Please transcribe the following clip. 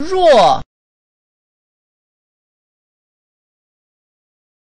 弱。